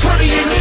20 years